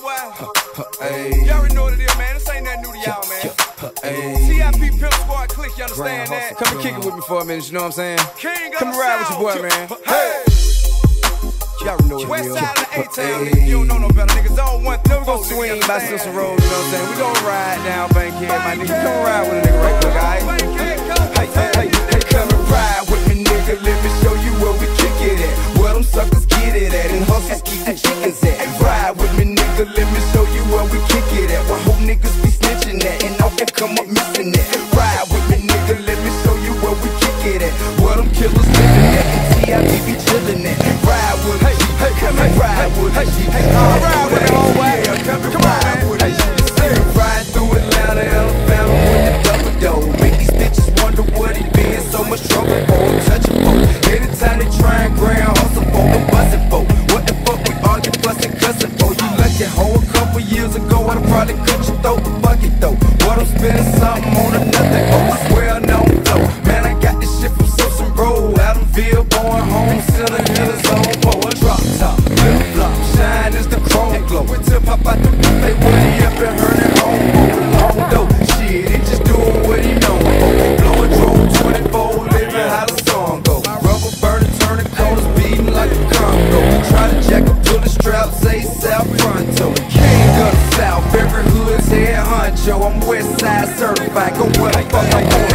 boy. Hey. Y'all already know what it is, man. This ain't nothing new to y'all, man. Hey. TIP Pimp Squad click, you understand that? Come and kick it with me for a minute, you know what I'm saying? King of Come ride with your boy, man. Hey. Y'all know what West it is. side of the A-Town, nigga. You don't know no better, niggas. Zone one Then we through go swing by understand? Simpson Road, you know what I'm saying? We gon' ride down Bankhead, my nigga. Come ride with a nigga right quick, alright? Hey, hey, hey, hey, come and ride with me, nigga. Let me show you where we kick it at. Where them suckers get it at. And hustlers keep the chickens come up missing it. Ride with me, nigga. Let me show you where we kick it at. Where them killers living at. And T.I.P. be chillin' at. Ride with me. Hey, come and ride with me. Hey, I'll ride with it all way. Yeah, come and ride with it. Hey, Ride through Atlanta, Alabama with the double dough. Make these bitches wonder what he be in so much trouble for. Touch a phone. Anytime they try and ground, hustle for them bustin' for. What the fuck we argue, bustin', cussin' for? You lucky hoe a couple years ago, I'd probably cut your What something on another, honcho. I'm West Side certified, go where the fuck I wanna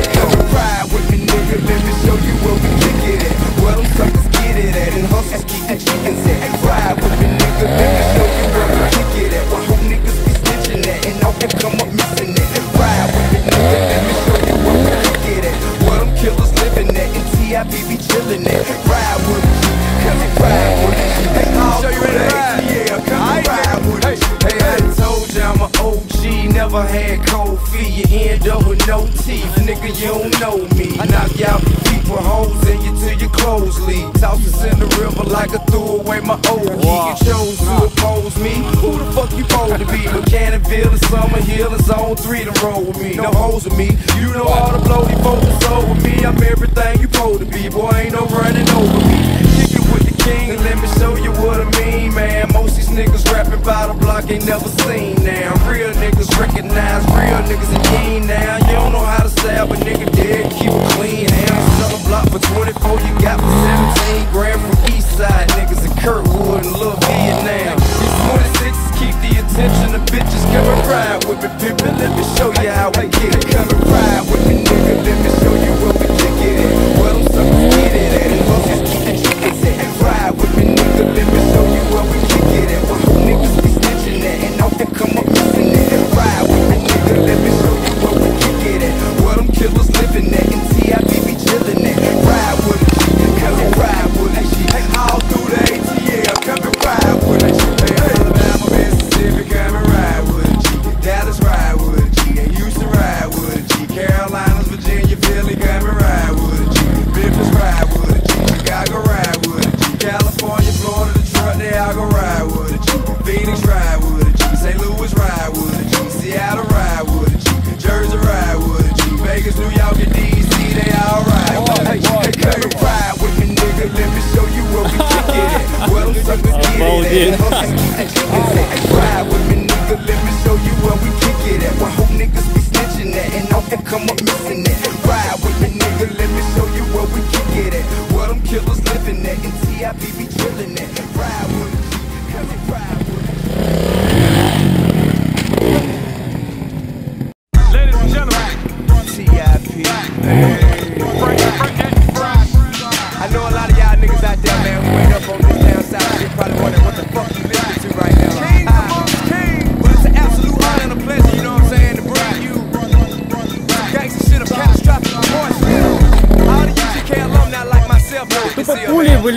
never had cold feet. You end up with no teeth, nigga. You don't know me. I Knock you out your feet with holes in you till your clothes leak. Toss us in the river like I threw away my old key. You chose to oppose me. Who the fuck you supposed to be? Mechanicsville, the Summerhill, and zone three to roll with me. No hoes with me. You know all the bloody folks over me. I'm everything you supposed to be. Boy, ain't no running over me. Kick it with the king and let me show you what I mean, man. Most these niggas rapping by the block ain't never seen now. Niggas you ain't now. You don't know how to stab a nigga dead, keep it clean. Hell, sell a block for 24, you got for 17 grand from East Side niggas in Kirkwood and Little Vietnam. These 26s keep the attention of bitches. Come and ride with me, pimpin'. Let me at. Hey, Ride with me, nigga. Let me show you where we kick it at. Where whole niggas be snitching at. And all can come up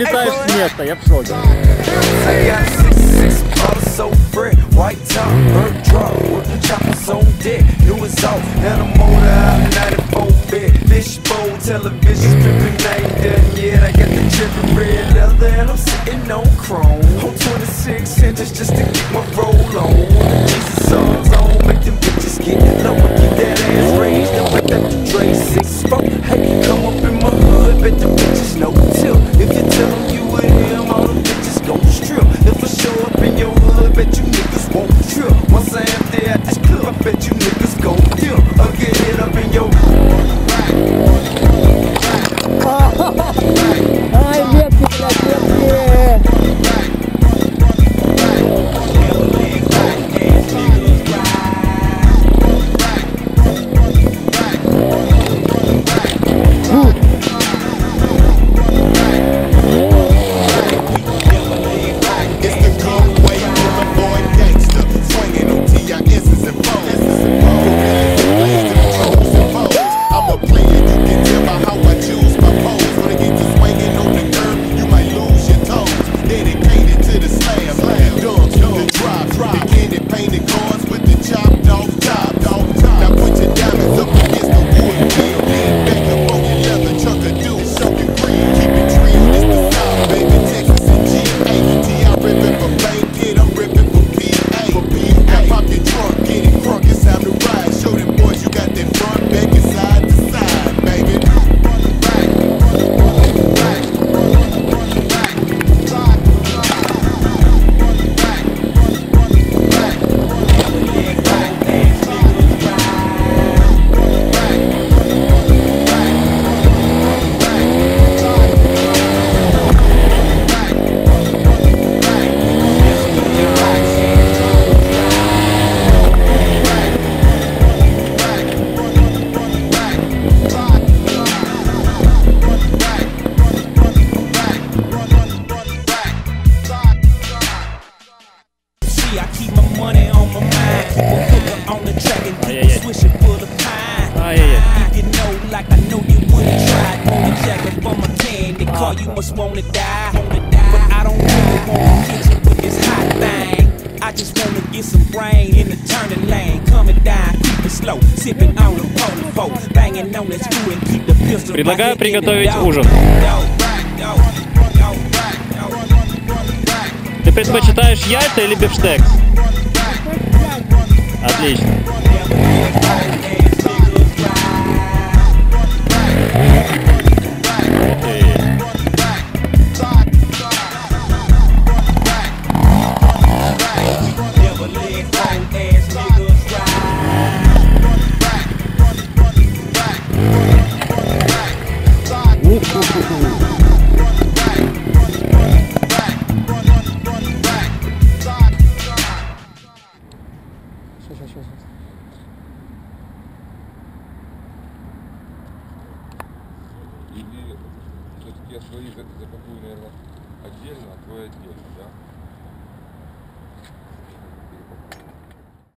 Тупо is, пулей man. вылетаешь Hey, с места, я в шоке. Must wanna die. But I don't really hit you with this hot thing. I just wanna get some brain in the turning lane. Coming down, keep it slow, sipping on the pole folk, banging on the screw and keep the pistol. Предлагаю приготовить ужин. Ты предпочитаешь яйца или бифштекс? Отлично. Или все-таки я свои за- запакую, наверное, отдельно, а твой отдельно, да?